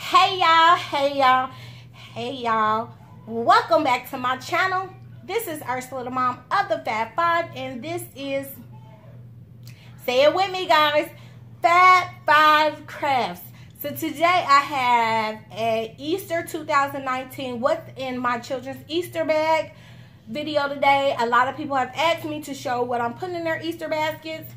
Hey y'all, hey y'all, hey y'all. Welcome back to my channel. This is Ursula, the mom of the Fab Five, and this is, say it with me guys, Fab Five Crafts. So today I have a Easter 2019 What's in My Children's Easter Bag video today. A lot of people have asked me to show what I'm putting in their Easter baskets.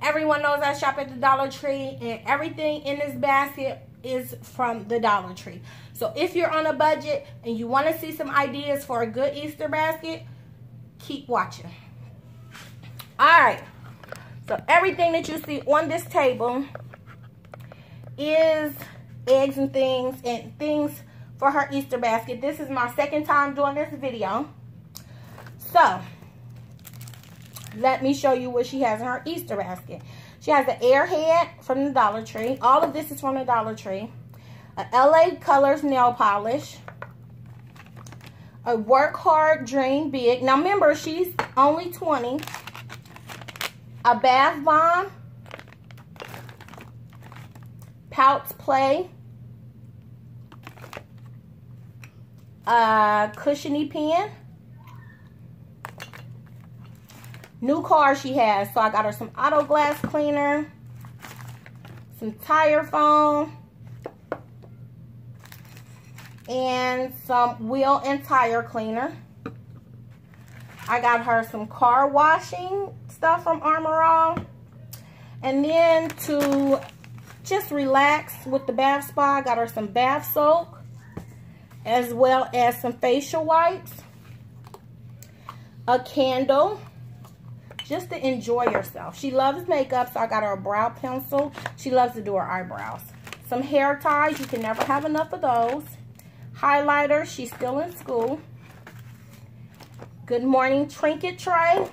Everyone knows I shop at the Dollar Tree and everything in this basket is from the Dollar Tree. So if you're on a budget and you want to see some ideas for a good Easter basket, keep watching. All right. So everything that you see on this table is eggs and things and things for her Easter basket. This is my second time doing this video. So, let me show you what she has in her Easter basket. She has an airhead from the Dollar Tree. All of this is from the Dollar Tree. A LA Colors nail polish. A Work Hard Dream Big. Now remember, she's only 20. A bath bomb. Pouts Play. A cushiony pen. New car she has. So I got her some auto glass cleaner, some tire foam, and some wheel and tire cleaner. I got her some car washing stuff from Armor All. And then to just relax with the bath spa, I got her some bath soak as well as some facial wipes, a candle, just to enjoy yourself. She loves makeup, so I got her a brow pencil. She loves to do her eyebrows. Some hair ties. You can never have enough of those. Highlighter. She's still in school. Good morning trinket tray.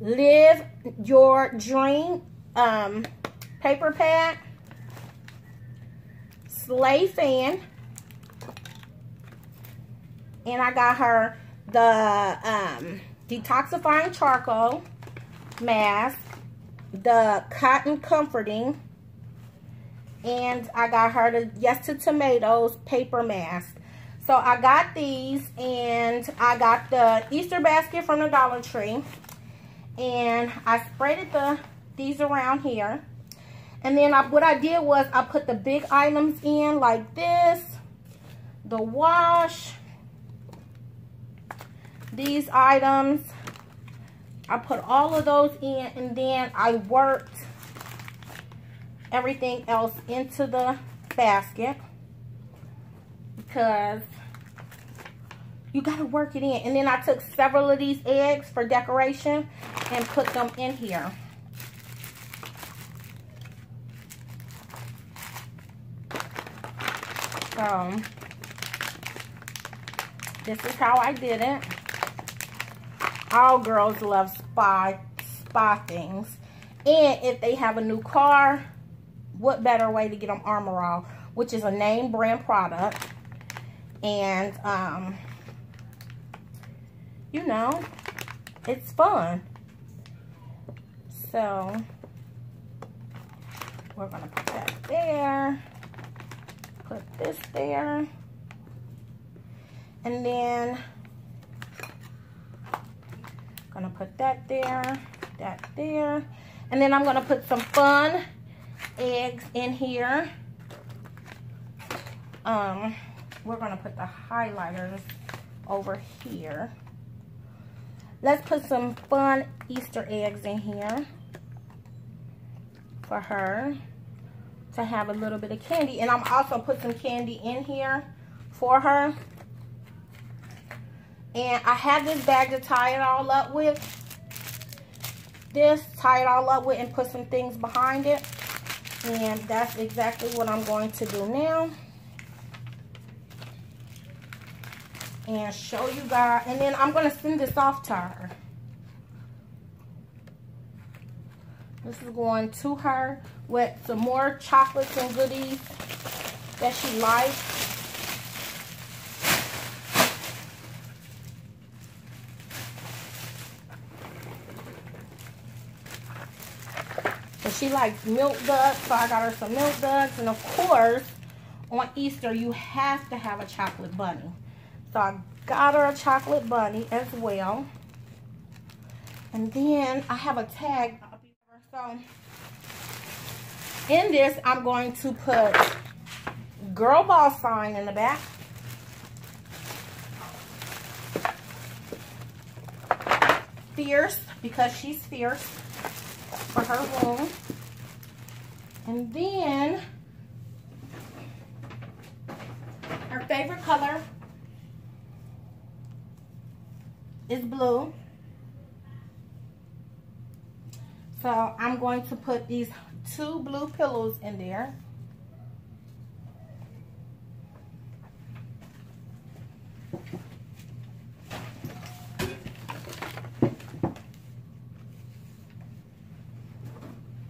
Live your dream um, paper pad. Sleigh fan. And I got her the um, detoxifying charcoal mask, the cotton comforting, and I got her the Yes to Tomatoes paper mask. So I got these and I got the Easter basket from the Dollar Tree. And I spreaded the these around here. And then I, what I did was I put the big items in like this. The wash, these items. I put all of those in and then I worked everything else into the basket because you got to work it in. And then I took several of these eggs for decoration and put them in here. So, this is how I did it all girls love spa spa things. And if they have a new car what better way to get them armor all which is a name brand product. And um you know it's fun. So we're gonna put that there put this there. And then Gonna put that there, that there. And then I'm gonna put some fun eggs in here. Um, we're gonna put the highlighters over here. Let's put some fun Easter eggs in here for her to have a little bit of candy. And I'm also put some candy in here for her. And I have this bag to tie it all up with. This, tie it all up with and put some things behind it. And that's exactly what I'm going to do now. And show you guys. And then I'm going to send this off to her. This is going to her with some more chocolates and goodies that she likes. She likes milk duds, so I got her some milk duds. And of course, on Easter, you have to have a chocolate bunny. So I got her a chocolate bunny as well. And then I have a tag. So in this, I'm going to put girl boss sign in the back. Fierce, because she's fierce for her room. And then her favorite color is blue. So I'm going to put these two blue pillows in there.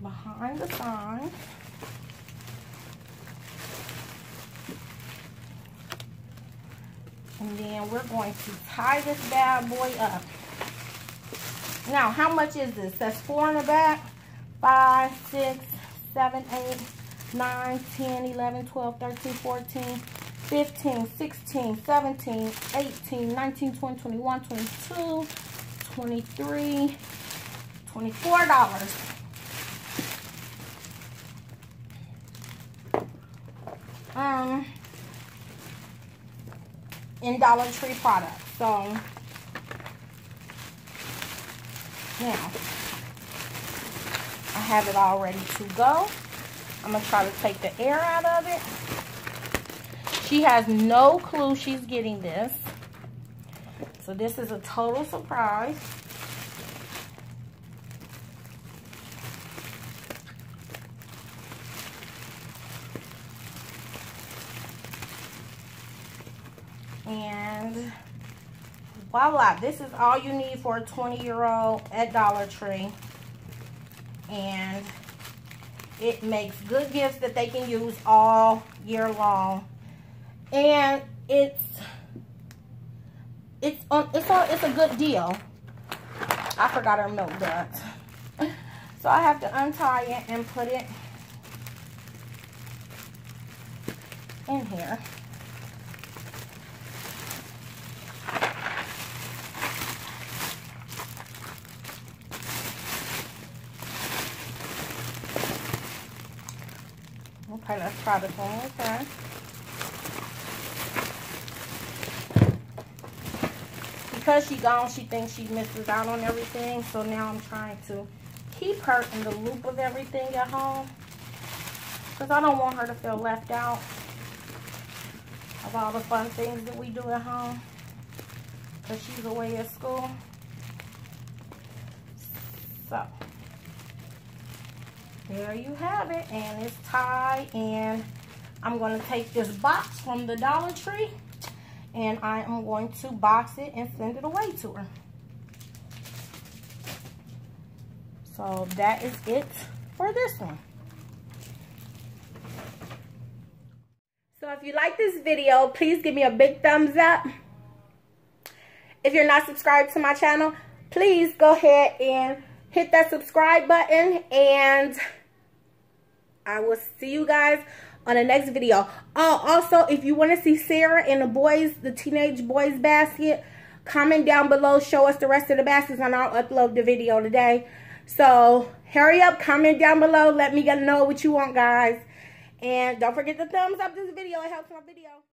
Behind the sign. And then we're going to tie this bad boy up. Now, how much is this? That's four in the back. 5, 6, 7, 8, 9, 10, 11, 12, 13, 14, 15, 16, 17, 18, 19, 20, 21, 22, 23, $24. Um, in Dollar Tree products. So, now, I have it all ready to go. I'm going to try to take the air out of it. She has no clue she's getting this. So this is a total surprise. And voila, this is all you need for a 20 year old at Dollar Tree. And it makes good gifts that they can use all year long. And it's it's on it's on it's a good deal. I forgot our milk duds. So I have to untie it and put it in here. Okay, let's try this one more time. Because she gone, she thinks she misses out on everything. So now I'm trying to keep her in the loop of everything at home. Because I don't want her to feel left out of all the fun things that we do at home. Because she's away at school. So there you have it and it's tied and I'm going to take this box from the Dollar Tree and I am going to box it and send it away to her. So that is it for this one. So if you like this video, please give me a big thumbs up. If you're not subscribed to my channel, please go ahead and hit that subscribe button and I will see you guys on the next video. Uh, also, if you want to see Sarah and the boys, the teenage boys basket, comment down below. Show us the rest of the baskets and I'll upload the video today. So, hurry up. Comment down below. Let me know what you want, guys. And don't forget to thumbs up this video. It helps my video.